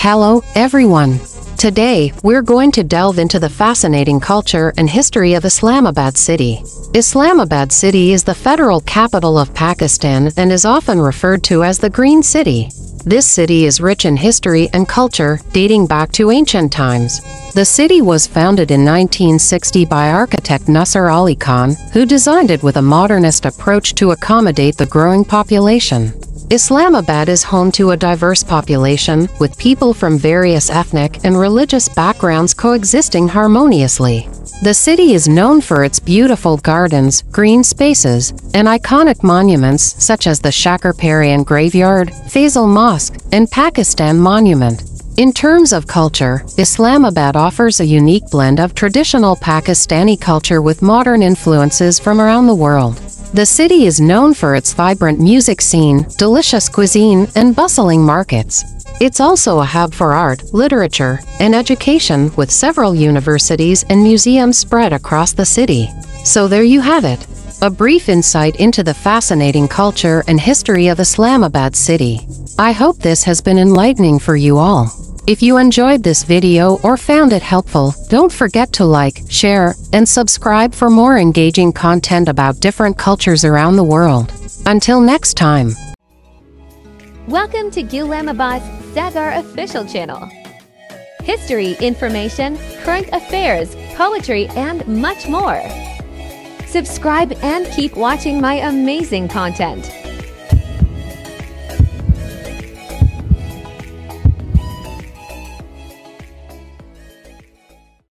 Hello, everyone. Today, we're going to delve into the fascinating culture and history of Islamabad City. Islamabad City is the federal capital of Pakistan and is often referred to as the Green City. This city is rich in history and culture, dating back to ancient times. The city was founded in 1960 by architect Nasser Ali Khan, who designed it with a modernist approach to accommodate the growing population. Islamabad is home to a diverse population, with people from various ethnic and religious backgrounds coexisting harmoniously. The city is known for its beautiful gardens, green spaces, and iconic monuments such as the Shakar Parian Graveyard, Faisal Mosque, and Pakistan Monument. In terms of culture, Islamabad offers a unique blend of traditional Pakistani culture with modern influences from around the world. The city is known for its vibrant music scene, delicious cuisine, and bustling markets. It's also a hub for art, literature, and education with several universities and museums spread across the city. So there you have it. A brief insight into the fascinating culture and history of Islamabad City. I hope this has been enlightening for you all. If you enjoyed this video or found it helpful, don't forget to like, share, and subscribe for more engaging content about different cultures around the world. Until next time. Welcome to Islamabad's Saghar official channel. History, information, current affairs, poetry, and much more. Subscribe and keep watching my amazing content.